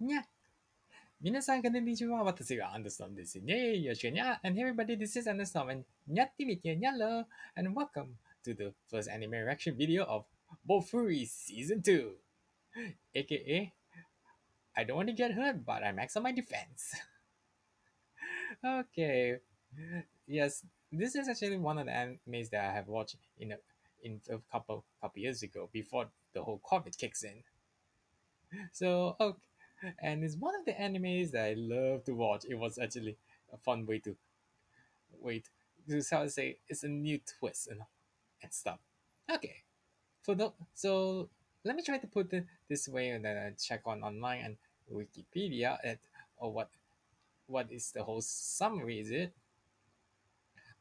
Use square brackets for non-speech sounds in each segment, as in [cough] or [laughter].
にゃ。皆さん、こんにちは。私がアンダーストームですね。よろしくにゃ。And hey everybody, this is Andrew Storm. and にゃってみてにゃろ。And welcome to the first anime reaction video of Bofuri Season 2. AKA, I don't want to get hurt, but I'm max on my defense. [laughs] okay. Yes, this is actually one of the animes that I have watched in a in a couple couple years ago before the whole COVID kicks in. So okay, and it's one of the animes that I love to watch. It was actually a fun way to wait to how to say it's a new twist and, and stuff. Okay, for the so let me try to put it this way and then I check on online and Wikipedia at or what what is the whole summary is it?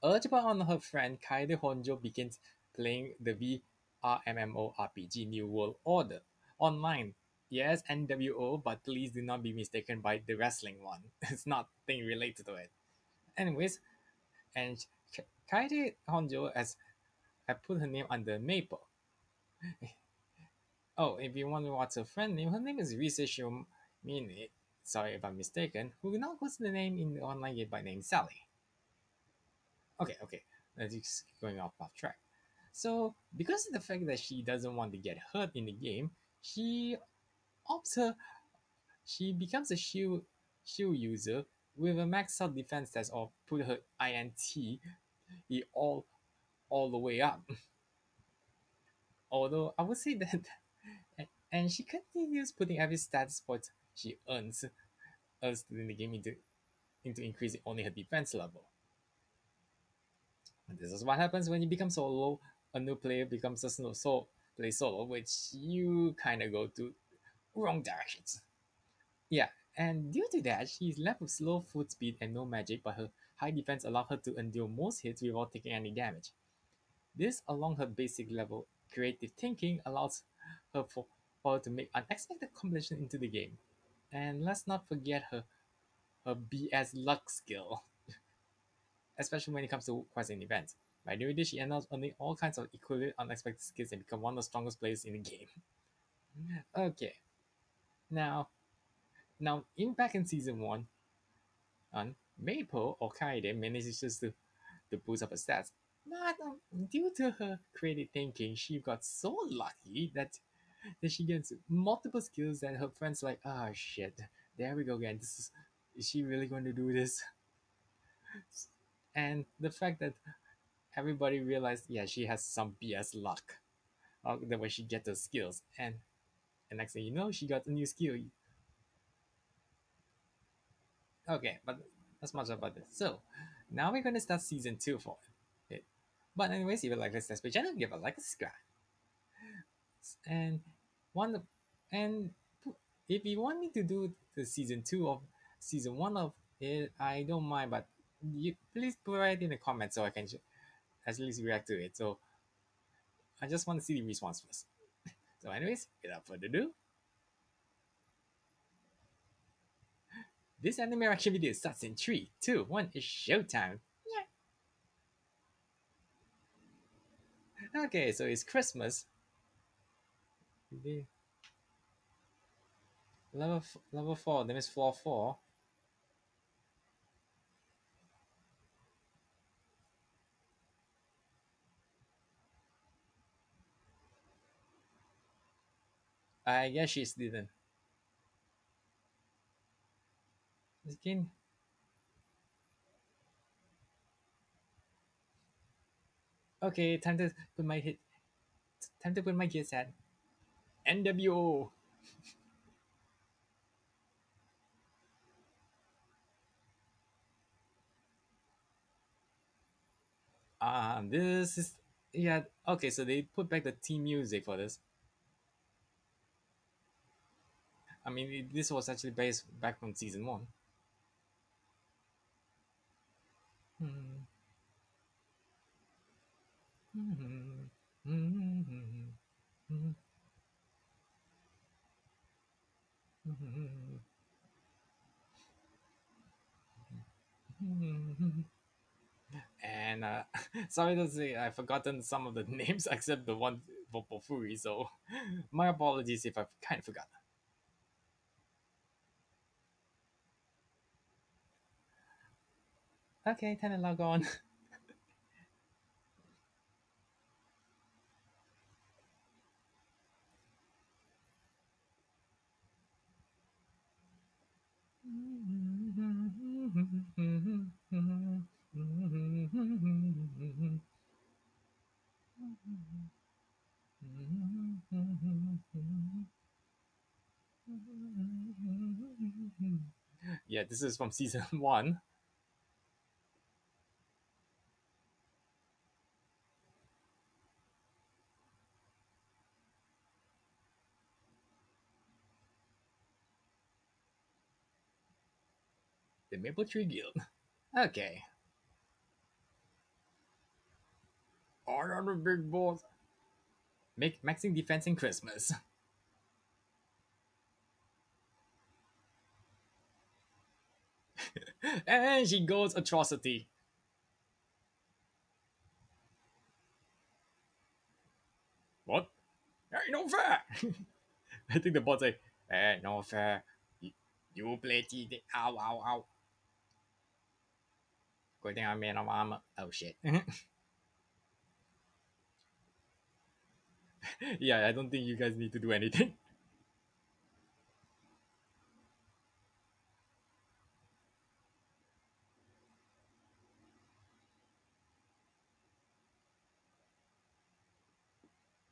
Urged on her friend Kaede Honjo begins playing the VR MMORPG New World Order online. Yes, NWO, but please do not be mistaken by the wrestling one. [laughs] It's nothing related to it. Anyways, and Kaede Honjo has I put her name under Maple. [laughs] oh, if you want to watch her friend name, her name is Risa Shomini. Sorry if I'm mistaken. Who now puts the name in the online game by name Sally. Okay, okay. Let's just going off off track. So, because of the fact that she doesn't want to get hurt in the game, she her, she becomes a shield, shield user with a max out defense test or put her INT all, all the way up. [laughs] Although I would say that, [laughs] and she continues putting every status point she earns, earns in the game into, into increasing only her defense level. And this is what happens when you become solo a new player becomes a solo, so play solo, which you kind of go to wrong directions. Yeah, and due to that, she is left with slow foot speed and no magic, but her high defense allow her to endure most hits without taking any damage. This, along her basic level creative thinking, allows her for, for her to make unexpected combinations into the game. And let's not forget her her BS luck skill, [laughs] especially when it comes to quests and events. By doing this, she ends up earning all kinds of equally unexpected skills and become one of the strongest players in the game. [laughs] okay. Now, now in back in season one, um, Maple or Kaede manages to, to boost up her stats. But um, due to her creative thinking, she got so lucky that, that she gets multiple skills that her friends like, ah oh, shit, there we go again. This is is she really going to do this? And the fact that everybody realized, yeah, she has some BS luck. Uh, the way she gets the skills, and and next thing you know, she got a new skill. Okay, but that's much about this. So now we're gonna start season two for it. But anyways, if you like this test page channel, give a like and subscribe. And one and if you want me to do the season two of season one of it, I don't mind, but you please put it in the comments so I can at least react to it. So I just want to see the response first. So, anyways, without further ado, this anime reaction video starts in 3, 2, 1, it's showtime. Yeah. Okay, so it's Christmas. Level, level 4, that means floor 4. I guess she's didn't. Skin. Okay, time to put my hit. Time to put my gear set. NWO. Ah, this is yeah. Okay, so they put back the team music for this. I mean, this was actually based back from season one. and uh, [laughs] sorry to say, I've forgotten some of the [laughs] names [laughs] except the one for Bofuri, so my apologies if I've kind of forgotten. Okay, time to log on. [laughs] yeah, this is from season [laughs] one. [laughs] The Maple Tree Guild. Okay. Am a big boss. Make maxing defense in Christmas. [laughs] and she goes atrocity. What? Ain't no fair. [laughs] I think the bot say, "Ain't no fair. You, you play cheating. Ow, ow, ow." Good thing I'm armor. Oh shit. [laughs] yeah, I don't think you guys need to do anything. [laughs]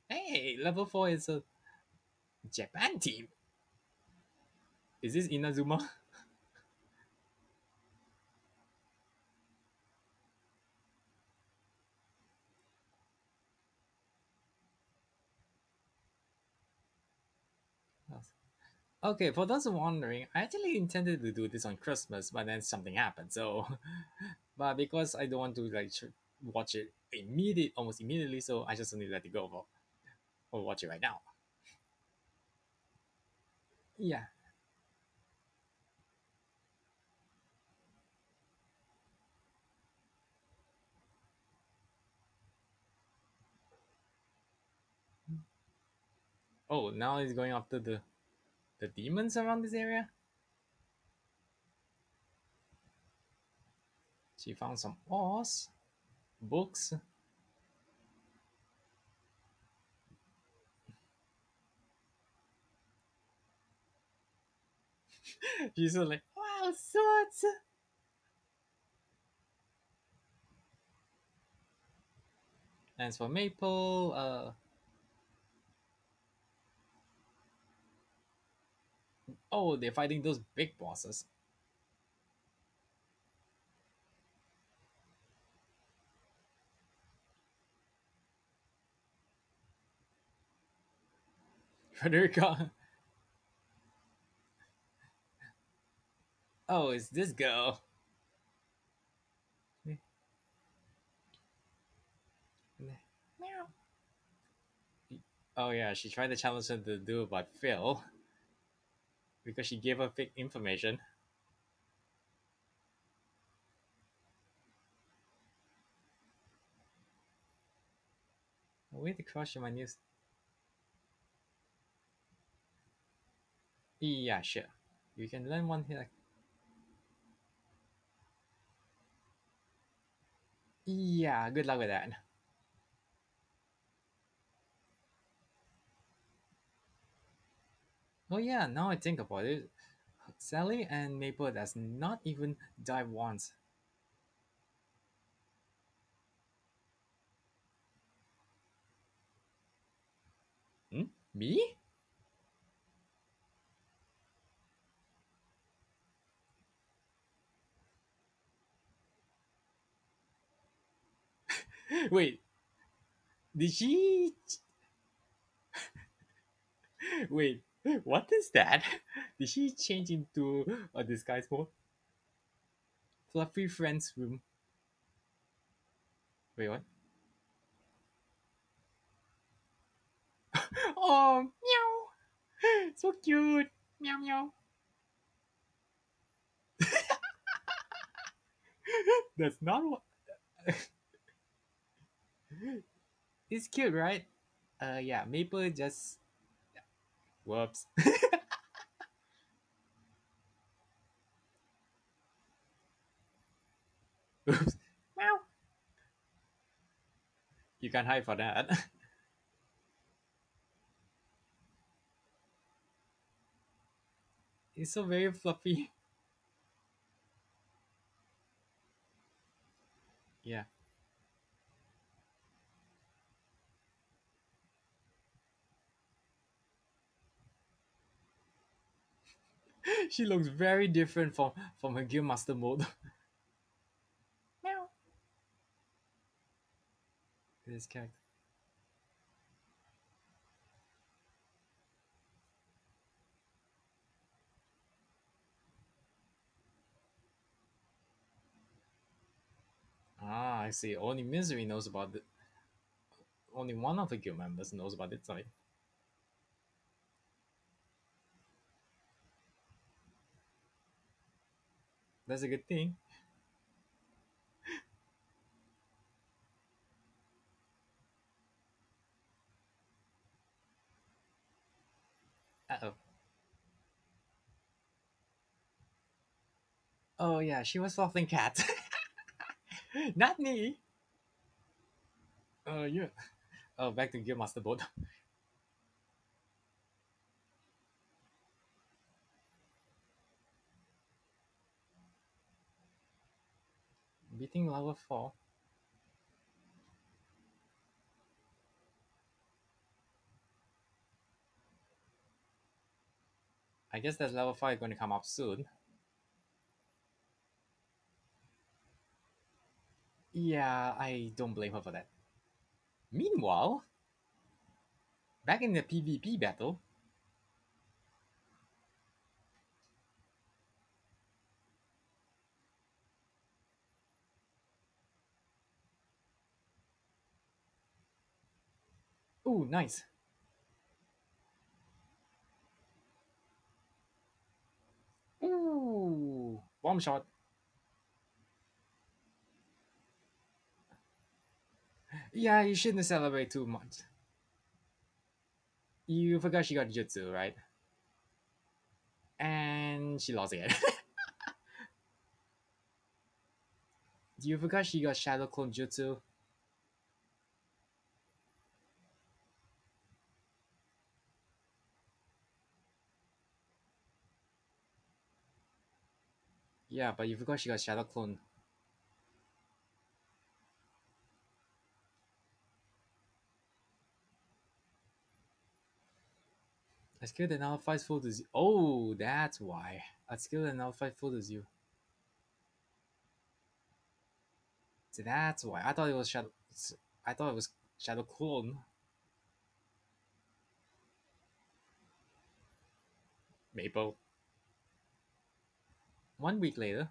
Hey, level 4 is a Japan team. Is this Inazuma? [laughs] Okay, for those wondering, I actually intended to do this on Christmas, but then something happened. So, [laughs] but because I don't want to like watch it immediate, almost immediately, so I just to let it go for, or watch it right now. Yeah. Oh, now he's going after the the demons around this area. She found some ores, books. [laughs] She's like, wow, swords. And for Maple, uh, oh, they're fighting those big bosses. [laughs] Frederica. Oh, it's this girl. Oh yeah, she tried to challenge her to do it, but failed because she gave her fake information. Way to crush my news. Yeah, sure. You can learn one here. Yeah, good luck with that. Oh yeah, now I think about it, Sally and Maple does not even die once. Hmm? Me? [laughs] Wait, did she? [laughs] Wait, [laughs] what is that? [laughs] Did she change into a disguise mode? Fluffy friend's room. Wait, what? [laughs] oh, meow! So cute! Meow meow. That's not what. it's cute, right? Uh, yeah, Maple just. Whoops. [laughs] Oops. Meow. You can't hide for that. [laughs] It's so very fluffy. Yeah. [laughs] she looks very different from from her Gear Master mode. [laughs] Meow. This character. Ah, I see. Only Misery knows about it. Only one of the guild members knows about it, sorry. That's a good thing. Uh-oh. Oh yeah, she was fluffing cat. [laughs] Not me. Uh, oh yeah. Oh, back to Gear Master Boat. Beating level 4. I guess that level 5 is going to come up soon. Yeah, I don't blame her for that. Meanwhile, back in the PvP battle, Ooh, nice. Ooh, bomb shot. Yeah, you shouldn't celebrate too much. You forgot she got jutsu, right? And she lost again. [laughs] you forgot she got shadow clone jutsu? Yeah, but you forgot she got shadow clone. A skill that nullifies full to zero. Oh, that's why. A skill that nullifies full to zero. So that's why. I thought it was shadow. I thought it was shadow clone. Maple. One week later,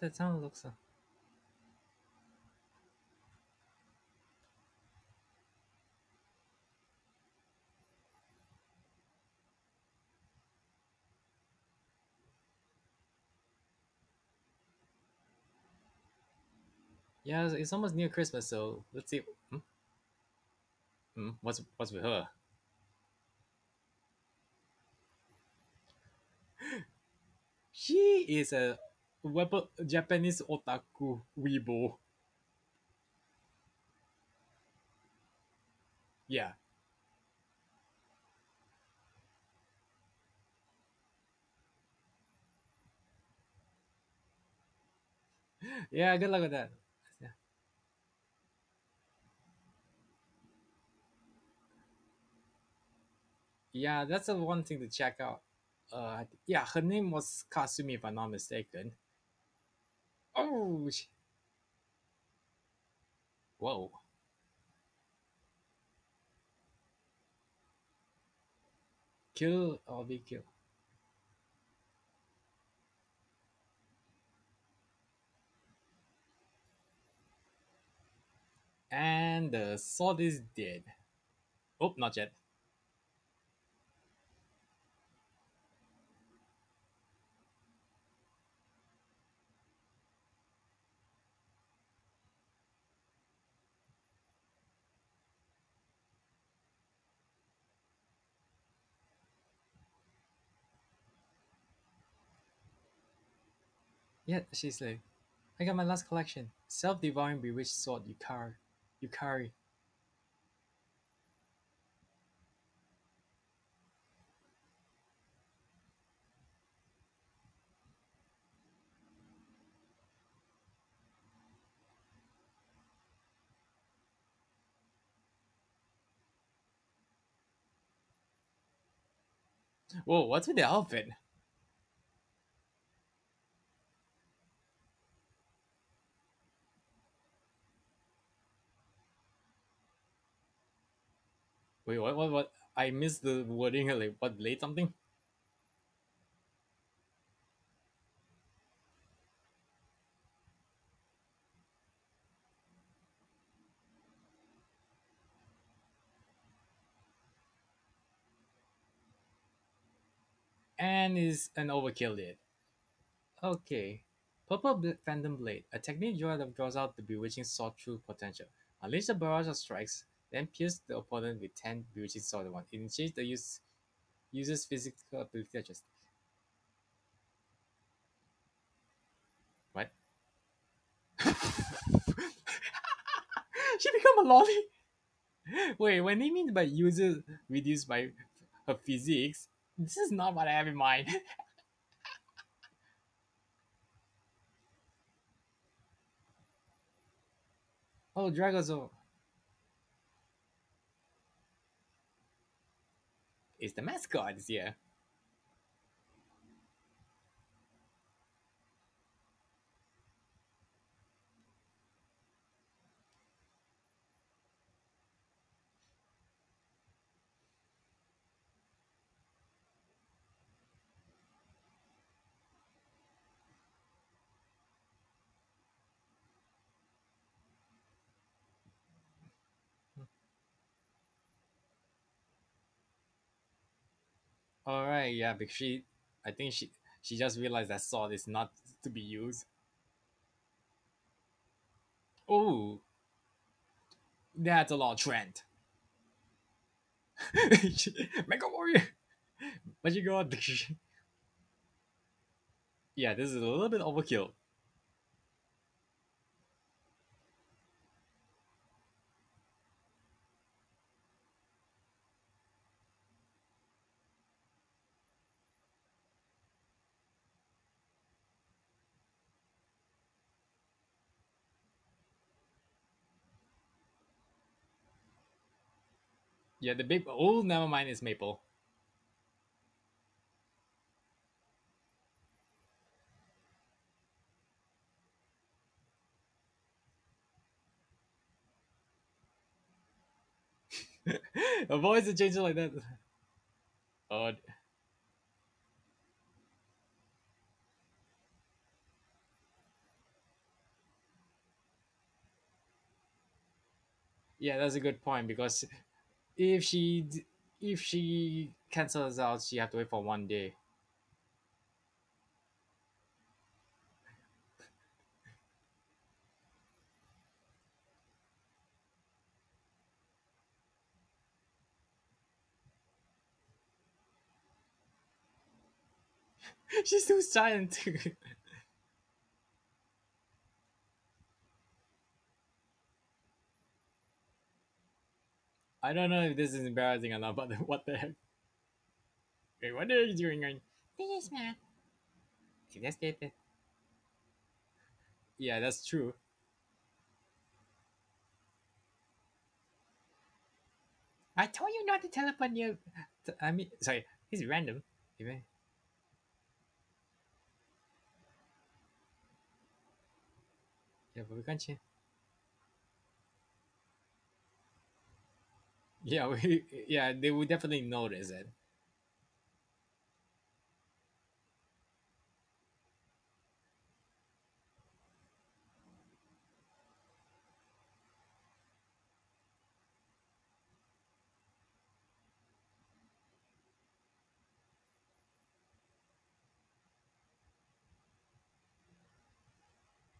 that sound looks. Uh, Yeah, it's almost near Christmas, so let's see. Hmm? Hmm? What's what's with her? [gasps] she is a weapon Japanese otaku weebo. Yeah. [laughs] Yeah, good luck with that. Yeah. That's the one thing to check out. Uh, yeah, her name was Kasumi, if I'm not mistaken. Oh, whoa. Kill or be killed. And the sword is dead. Oh, not yet. Yeah, she's like, I got my last collection. Self-devouring bewitched sword Yukari. Yukari. Whoa, what's with the outfit? Wait, what, what, what? I missed the wording. Like, what, blade something? And is an overkill it. Okay. Purple Phantom Blade, a technique draw that draws out the bewitching sword through potential. Unleash a barrage of strikes, then pierce the opponent with 10 bewitching sword at once. Initiate the use user's physical ability adjust. What? [laughs] she become a lolly? [laughs] Wait, when they mean by user reduced by her physiques, this is not what I have in mind. [laughs] oh, Dragozo. Oh. It's the mascot this year. All right, yeah, because she, I think she, she just realized that sword is not to be used. Oh, that's a lot of trend. [laughs] Mega Warrior, but you got yeah, this is a little bit overkill. Yeah, the big oh, never mind, Is Maple. [laughs] A voice is changing like that. Oh, yeah, that's a good point because if she if she cancels out, she have to wait for one day. [laughs] She's too silent. [laughs] I don't know if this is embarrassing or not, but [laughs] what the heck? Wait, what are you doing? This is man. Let's get it. Yeah, that's true. I told you not to teleport you. I mean, sorry, he's random. Even yeah, but we can't change. Yeah, [laughs] we yeah, they would definitely notice it.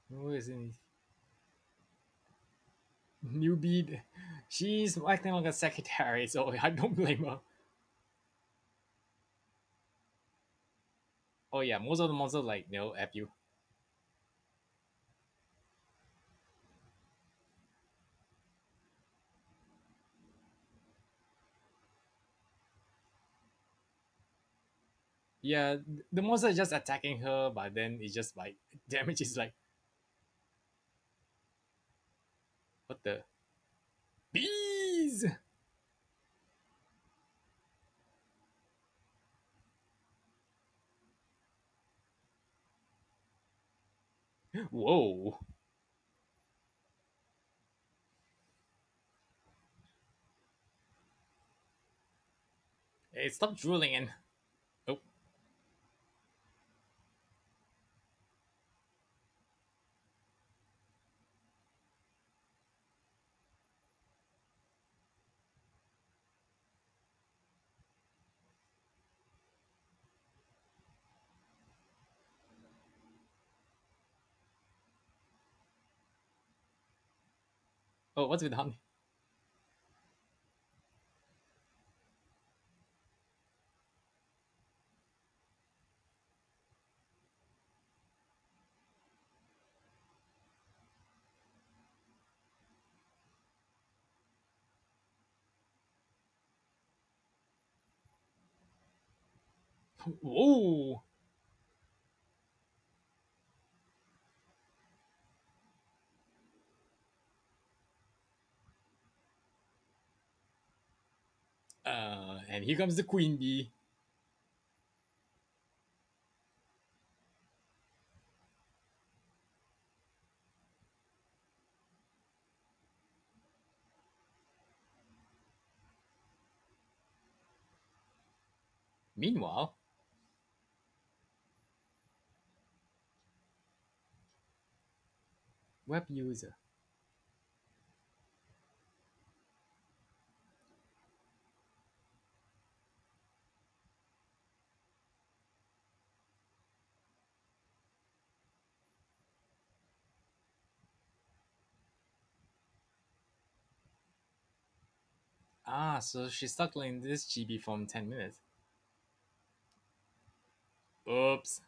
Who is in [laughs] newbie? She's acting like a secretary, so [laughs] I don't blame her. Oh yeah, most of the monsters like no F you. Yeah, the monster is just attacking her, but then it's just like [laughs] damage is like what the bees. Whoa. Hey, stop drooling Oh, what's with honey? Whoa. Uh, and here comes the queen bee. Meanwhile, web user. Ah, so she's stuck in this GB for 10 minutes. Oops.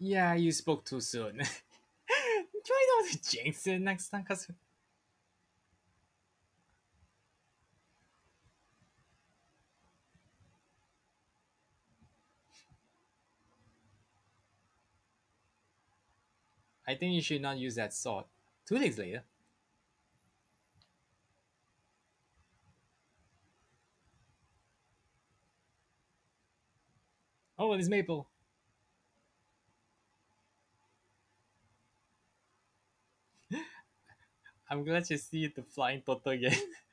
Yeah, you spoke too soon. [laughs] Try not to jinx it next time, cause I think you should not use that sword. Two days later. Oh, it's Maple. [laughs] I'm glad to see the flying Toto again. [laughs]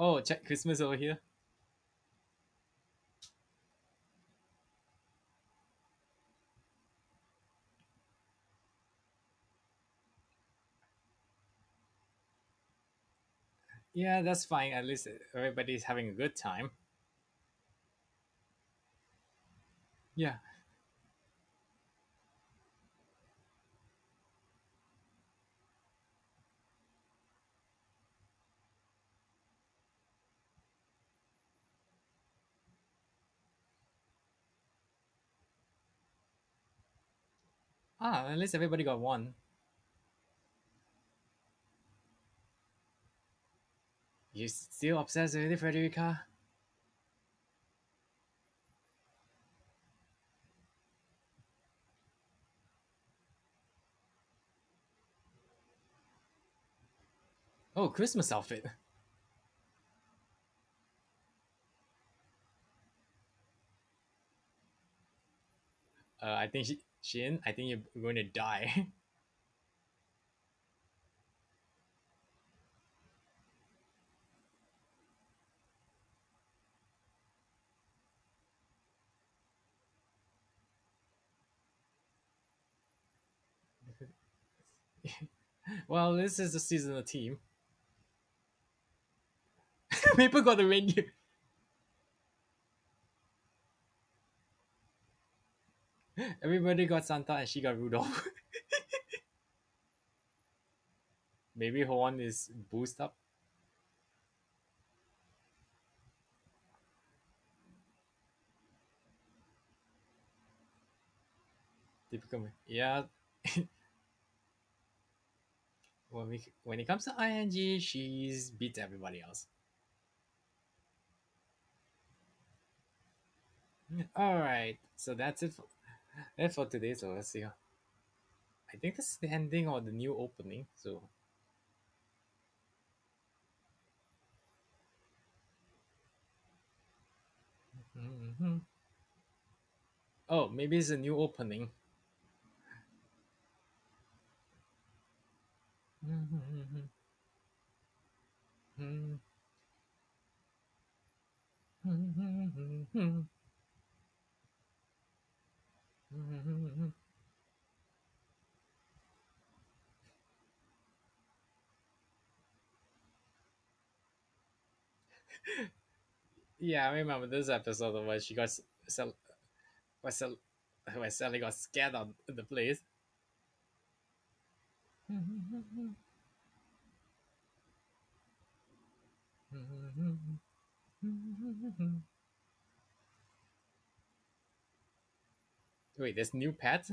oh, check Christmas over here. Yeah, that's fine. At least everybody's having a good time. Yeah. Ah, at least everybody got one. You still obsessed with it, Frederica? Oh, Christmas outfit. Uh, I think she, Shin, I think you're going to die. [laughs] well, this is the season seasonal team. [laughs] Maple got the reindeer. [laughs] Everybody got Santa and she got Rudolph. [laughs] Maybe her one is boost up. Typical, yeah. [laughs] when we when it comes to ing, she's beat everybody else. All right, so that's it. For, that's for today. So let's see. I think this is the ending or the new opening. So Mhm. oh, maybe it's a new opening. Mm-hmm, mm-hmm. [laughs] yeah, I remember this episode where she got sell, where, sell, where Sally got scared on the place. [laughs] Wait, there's new pets?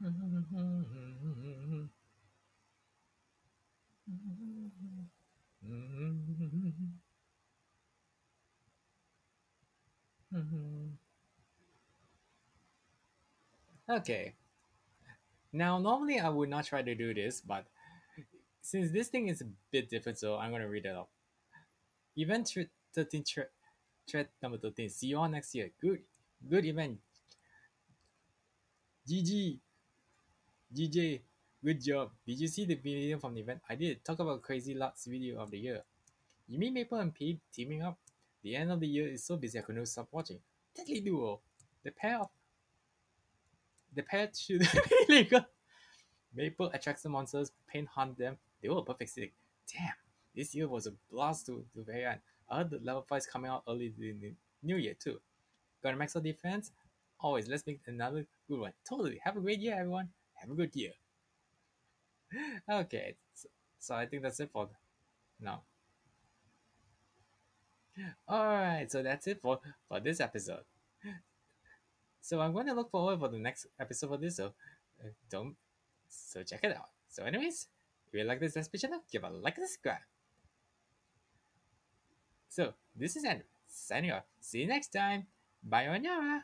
[laughs] okay. Now, normally I would not try to do this, but since this thing is a bit different, so I'm going to read it out. Event thre- 13 thre- thread number 13. See you all next year. Good good event. GG. GJ. Good job. Did you see the video from the event? I did. Talk about crazy lots video of the year. You mean Maple and Pete teaming up? The end of the year is so busy I couldn't stop watching. Deadly duo. The pair of the [laughs] pair should be legal. Maple attracts the monsters, Pain hunt them. They were perfect. Damn, this year was a blast to the very end. I heard the level 5 is coming out early in the new year too. Gonna max out defense? Always, let's make another good one. Totally. Have a great year, everyone. Have a good year. [laughs] okay, so, so I think that's it for now. Alright, so that's it for, for this episode. So I'm going to look forward for the next episode for this, so uh, don't so check it out. So anyways, if you like this recipe channel, give a like and subscribe. So this is Andrew signing off. See you next time. Bye, Onyara.